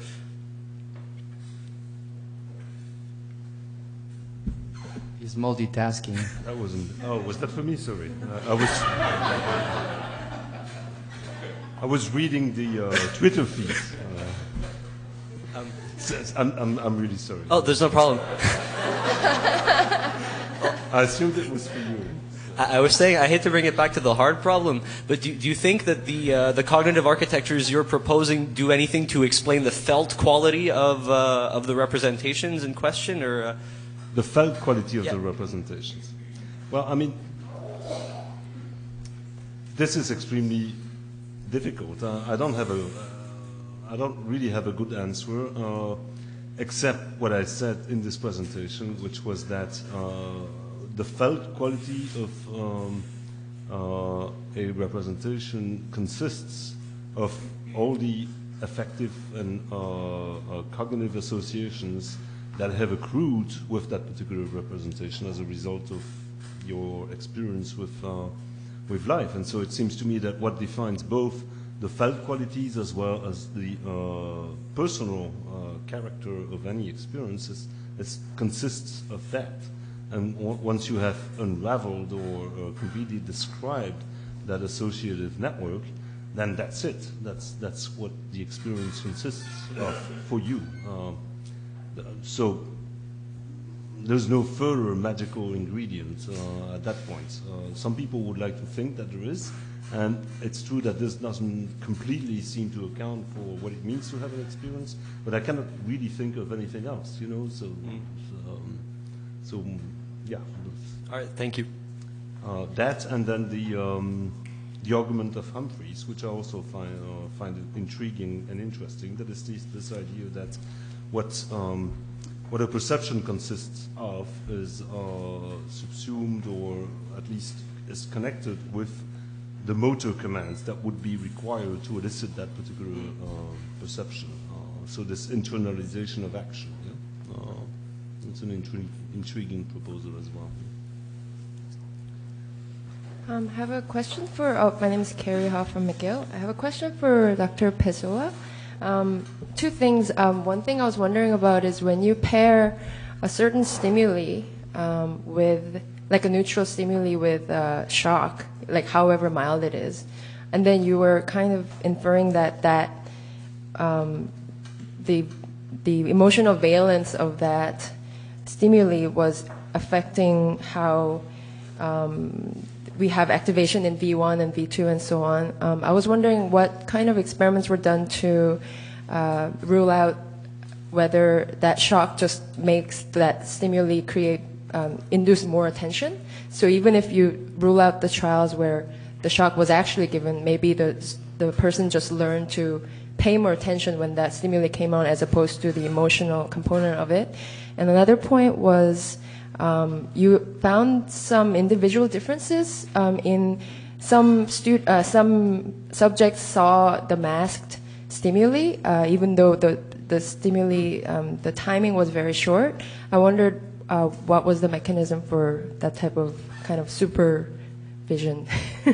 He's multitasking. That wasn't. Oh, was that for me? Sorry, uh, I was. I was reading the uh, Twitter feed. Uh, Um, I'm, I'm, I'm really sorry. Oh, there's no problem. I assumed it was for you. I I was saying I hate to bring it back to the hard problem, but do, do you think that the uh, the cognitive architectures you're proposing do anything to explain the felt quality of uh, of the representations in question, or uh, the felt quality of Yeah. the representations? Well, I mean, this is extremely difficult. Uh, I don't have a, uh, don't really have a good answer, uh, except what I said in this presentation, which was that uh, the felt quality of um, uh, a representation consists of all the affective and uh, uh, cognitive associations that have accrued with that particular representation as a result of your experience with, with life. And so it seems to me that what defines both the felt qualities as well as the uh, personal uh, character of any experience is, is consists of that. And once you have unraveled or uh, completely described that associative network, then that's it. That's, that's what the experience consists of for you. Um, so there's no further magical ingredient uh, at that point. Uh, some people would like to think that there is, and it's true that this doesn't completely seem to account for what it means to have an experience, but I cannot really think of anything else, you know, so, so, um, so yeah. All right, thank you. Uh, that and then the, um, the argument of Humphreys, which I also find, uh, find intriguing and interesting, that is this, this idea that what, um, what a perception consists of is uh, subsumed or at least is connected with the motor commands that would be required to elicit that particular uh, perception. Uh, so this internalization of action. Yeah? It's an intri- intriguing proposal as well. Um, I have a question for, oh, my name is Carrie Hoff from McGill. I have a question for Dr. Pessoa. Um, two things. Um, one thing I was wondering about is when you pair a certain stimuli um, with, like a neutral stimuli with uh, shock, like however mild it is, and then you were kind of inferring that that um, the the emotional valence of that stimuli was affecting how um, we have activation in V1 and V2 and so on. Um, I was wondering what kind of experiments were done to uh, rule out whether that shock just makes that stimuli create um, induce more attention. So even if you rule out the trials where the shock was actually given, maybe the the person just learned to pay more attention when that stimuli came on as opposed to the emotional component of it. And another point was um, you found some individual differences um, in some uh, some subjects saw the masked stimuli, uh, even though the the stimuli, um, the timing was very short. I wondered uh, what was the mechanism for that type of kind of supervision.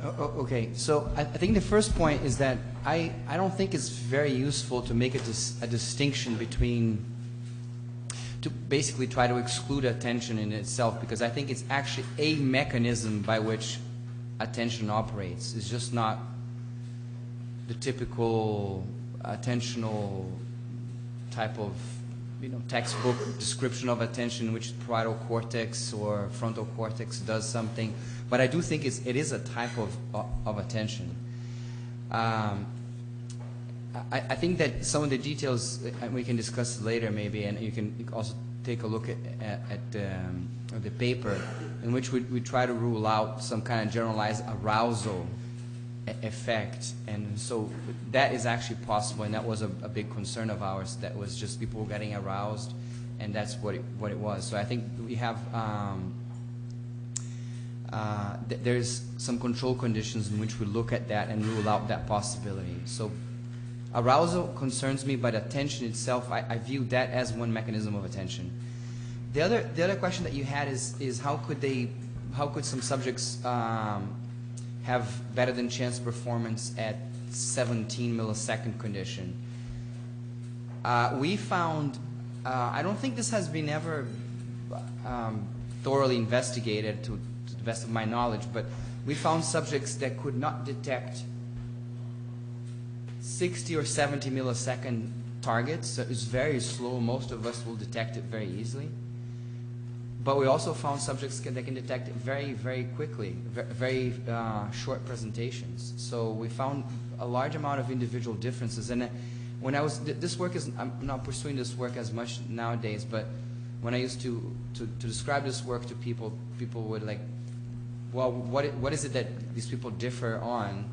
Oh, oh, okay, so I, I think the first point is that I, I don't think it's very useful to make a, dis, a distinction between, to basically try to exclude attention in itself, because I think it's actually a mechanism by which attention operates. It's just not the typical attentional type of you know, textbook description of attention which parietal cortex or frontal cortex does something. But I do think it's, it is a type of, of attention. Um, I, I think that some of the details uh, we can discuss later maybe, and you can also take a look at, at, at um, the paper in which we, we try to rule out some kind of generalized arousal effect. And so that is actually possible, and that was a, a, big concern of ours. That was just people getting aroused, and that's what it, what it was. So I think we have um, uh, th there's some control conditions in which we look at that and rule out that possibility. So arousal concerns me, but attention itself, I, I view that as one mechanism of attention. The other the other question that you had is is how could they how could some subjects um, have better than chance performance at 17 millisecond condition. Uh, we found, uh, I don't think this has been ever um, thoroughly investigated to, to, the best of my knowledge, but we found subjects that could not detect 60 or 70 millisecond targets. So it's very slow. Most of us will detect it very easily. But we also found subjects that can detect it very, very quickly, very uh, short presentations. So we found a large amount of individual differences. And uh, when I was, this work is, I'm not pursuing this work as much nowadays, but when I used to, to, to describe this work to people, people would like, well, what, what is it that these people differ on?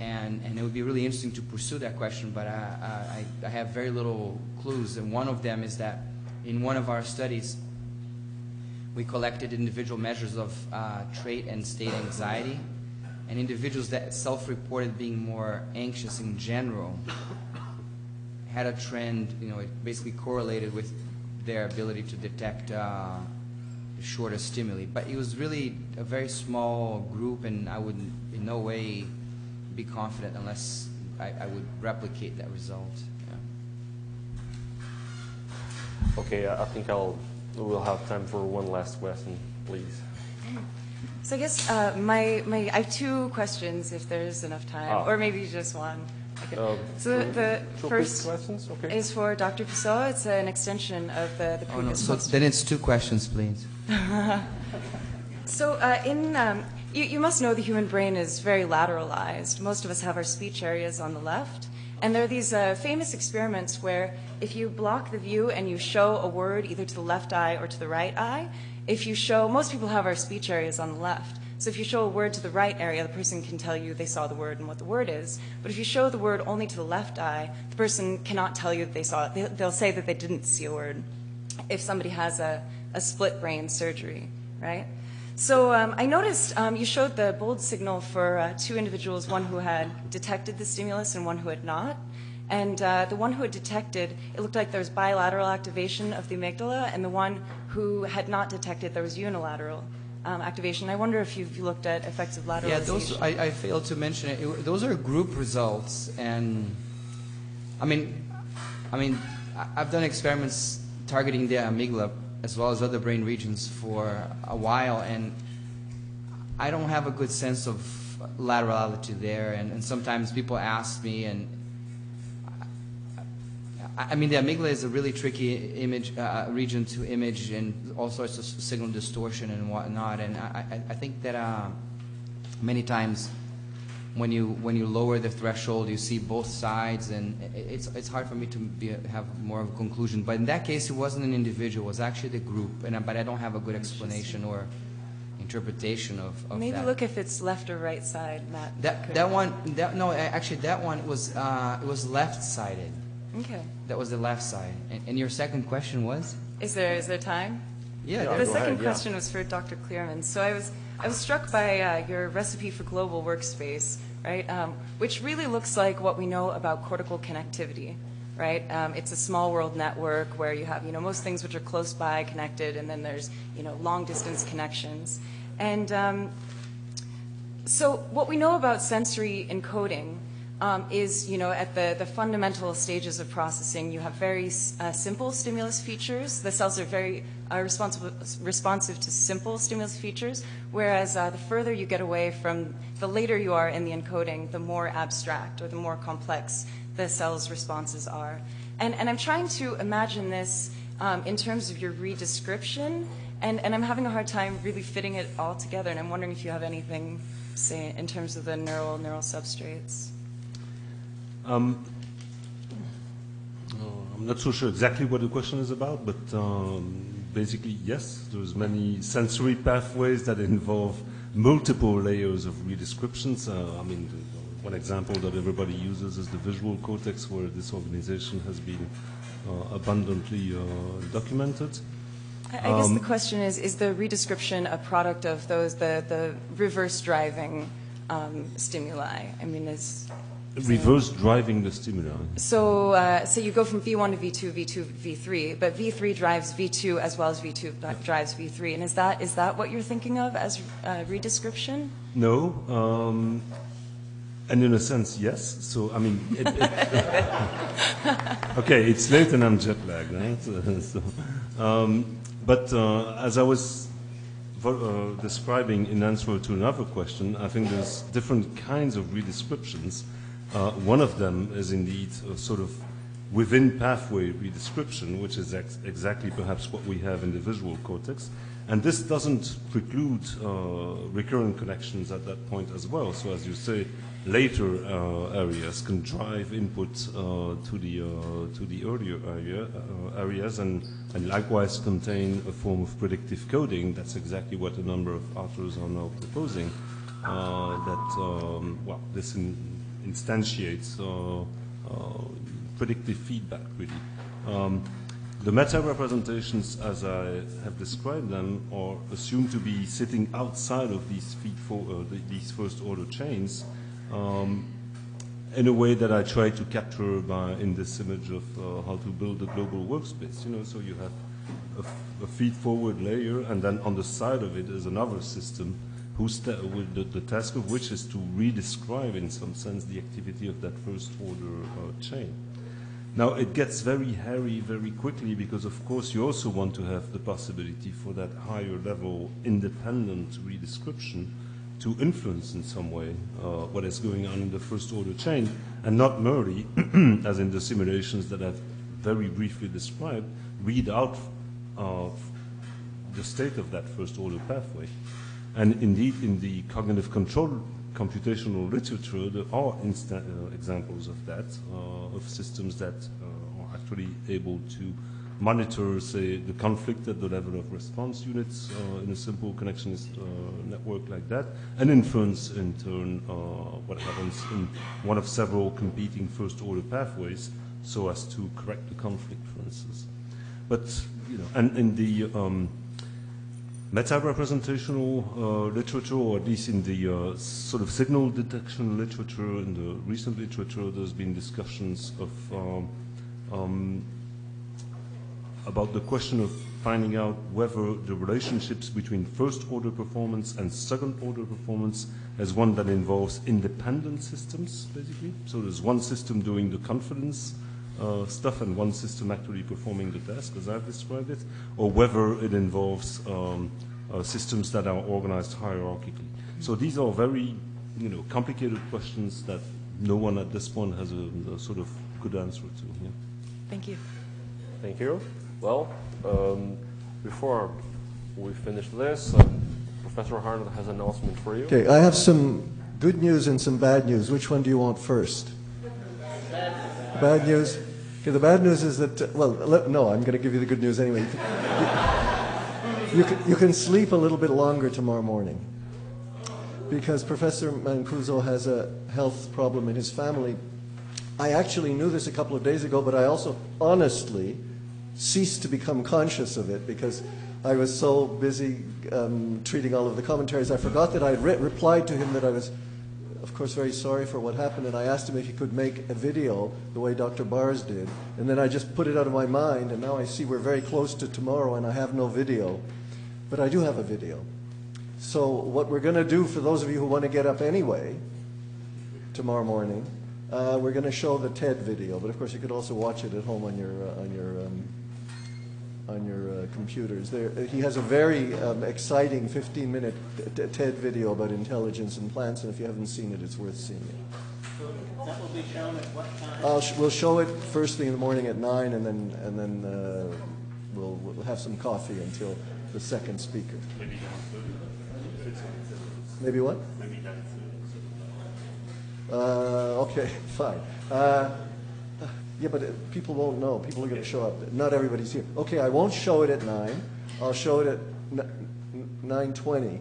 And, and it would be really interesting to pursue that question, but I, I, I have very little clues. And one of them is that in one of our studies, we collected individual measures of uh, trait and state anxiety, and individuals that self-reported being more anxious in general had a trend, you know, it basically correlated with their ability to detect uh, shorter stimuli. But it was really a very small group, and I would in no way be confident unless I, I would replicate that result. Yeah. Okay, I think I'll We'll have time for one last question, please. So I guess uh, my, my, I have two questions if there's enough time, ah. or maybe just one. Uh, so the first questions? Okay. is for Dr. Pessoa. It's an extension of the, the oh, no. previous So then it's two questions, please. so uh, in, um, you, must know the human brain is very lateralized. Most of us have our speech areas on the left. And there are these uh, famous experiments where if you block the view and you show a word either to the left eye or to the right eye, if you show, most people have our speech areas on the left. So if you show a word to the right area, the person can tell you they saw the word and what the word is. But if you show the word only to the left eye, the person cannot tell you that they saw it. They'll say that they didn't see a word if somebody has a, a split brain surgery, right? So um, I noticed um, you showed the bold signal for uh, two individuals, one who had detected the stimulus and one who had not. And uh, the one who had detected, it looked like there was bilateral activation of the amygdala, and the one who had not detected, there was unilateral um, activation. I wonder if you've looked at effects of lateralization. Yeah, those, I, I failed to mention it. it. Those are group results, and I mean, I mean, I've done experiments targeting the amygdala as well as other brain regions for a while, and I don't have a good sense of laterality there. And, and sometimes people ask me, and I, I mean, the amygdala is a really tricky image uh, region to image, and all sorts of signal distortion and whatnot. And I, I, I think that uh, many times when you when you lower the threshold, you see both sides, and it's it's hard for me to be, have more of a conclusion. But in that case, it wasn't an individual; it was actually the group. And but I don't have a good explanation or interpretation of, of Maybe that. look if it's left or right side, Matt. That that one, that no, actually that one was uh, it was left-sided. Okay. That was the left side. And, and your second question was? Is there is there time? Yeah. The second ahead, question was for Dr. Clearman. So I was I was struck by uh, your recipe for global workspace, right? Um, which really looks like what we know about cortical connectivity, right? Um, it's a small world network where you have, you know, most things which are close by connected, and then there's, you know, long distance connections. And um, so what we know about sensory encoding is, you know, at the, fundamental stages of processing, you have very uh, simple stimulus features. The cells are very responsive, responsive to simple stimulus features, whereas uh, the further you get away from, the later you are in the encoding, the more abstract or the more complex the cell's responses are. And, and I'm trying to imagine this um, in terms of your redescription, and, and I'm having a hard time really fitting it all together, and I'm wondering if you have anything, say, in terms of the neural, neural substrates. Um, I'm not so sure exactly what the question is about, but um, basically, yes, there's many sensory pathways that involve multiple layers of redescriptions. Uh, I mean, the, one example that everybody uses is the visual cortex, where this organization has been uh, abundantly uh, documented. I, I guess um, the question is, is the redescription a product of those, the, the reverse driving um, stimuli? I mean, is reverse driving the stimuli. So, uh, so you go from V1 to V2, V2, V3, but V3 drives V2 as well as V2 drives V3. And is that is that what you're thinking of as uh, redescription? No. Um, and in a sense, yes. So, I mean, it, it okay, it's late and I'm jet lagged, right? so, um, but uh, as I was uh, describing in answer to another question, I think there's different kinds of redescriptions uh, one of them is indeed sort of within pathway redescription, which is ex exactly perhaps what we have in the visual cortex. And this doesn't preclude uh, recurrent connections at that point as well. So as you say, later uh, areas can drive input uh, to the uh, to the earlier area, uh, areas, and, and likewise contain a form of predictive coding. That's exactly what a number of authors are now proposing. that um, well, this in, instantiates uh, uh, predictive feedback, really. Um, the meta representations, as I have described them, are assumed to be sitting outside of these, for, uh, the, these first order chains um, in a way that I try to capture by, in this image of uh, how to build a global workspace. You know, so you have a, a feed forward layer, and then on the side of it is another system the, the, task of which is to redescribe, in some sense, the activity of that first order uh, chain. Now, it gets very hairy very quickly because, of course, you also want to have the possibility for that higher level independent redescription to influence in some way uh, what is going on in the first order chain and not merely, as in the simulations that I've very briefly described, read out uh, the state of that first order pathway. And indeed, in the cognitive control computational literature, there are uh, examples of that, uh, of systems that uh, are actually able to monitor, say, the conflict at the level of response units uh, in a simple connectionist uh, network like that, and influence, in turn, uh, what happens in one of several competing first-order pathways so as to correct the conflict, for instance. But, you know, and in the um, meta-representational uh, literature, or at least in the uh, sort of signal detection literature, in the recent literature, there's been discussions of um, um, about the question of finding out whether the relationships between first-order performance and second-order performance is one that involves independent systems, basically. So there's one system doing the confidence uh, stuff and one system actually performing the task, as I've described it, or whether it involves um, uh, systems that are organized hierarchically. So these are very, you know, complicated questions that no one at this point has a, a sort of good answer to. Yeah. Thank you. Thank you. Well, um, before we finish this, um, Professor Harnad has an announcement for you. Okay, I have some good news and some bad news. Which one do you want first? Bad news. Okay, the bad news is that, well, no, I'm going to give you the good news anyway. You can, you can sleep a little bit longer tomorrow morning because Professor Mancuso has a health problem in his family. I actually knew this a couple of days ago, but I also honestly ceased to become conscious of it because I was so busy um, treating all of the commentaries. I forgot that I had re replied to him that I was of course, very sorry for what happened, and I asked him if he could make a video the way Dr. Baars did. And then I just put it out of my mind, and now I see we're very close to tomorrow, and I have no video. But I do have a video. So, what we're going to do for those of you who want to get up anyway, tomorrow morning, uh, we're going to show the TED video. But of course, you could also watch it at home on your, uh, on your um, on your uh, computers. There, he has a very um, exciting 15-minute TED video about intelligence in plants, and if you haven't seen it, it's worth seeing it. That will be shown at what time? Sh- we'll show it first thing in the morning at nine, and then and then uh, we'll we'll have some coffee until the second speaker. Maybe Maybe what? Maybe Uh, okay, fine. Yeah, but uh, people won't know. People are going to show up. Not everybody's here. Okay, I won't show it at nine. I'll show it at nine twenty.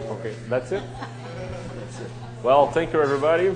Okay, that's it? Well, thank you, everybody.